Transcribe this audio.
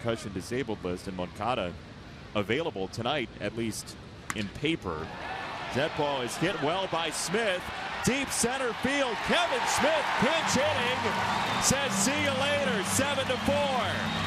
concussion disabled list, and Moncada available tonight, at least in paper. That ball is hit well by Smith. Deep center field. Kevan Smith pinch hitting. Says see you later. Seven to four.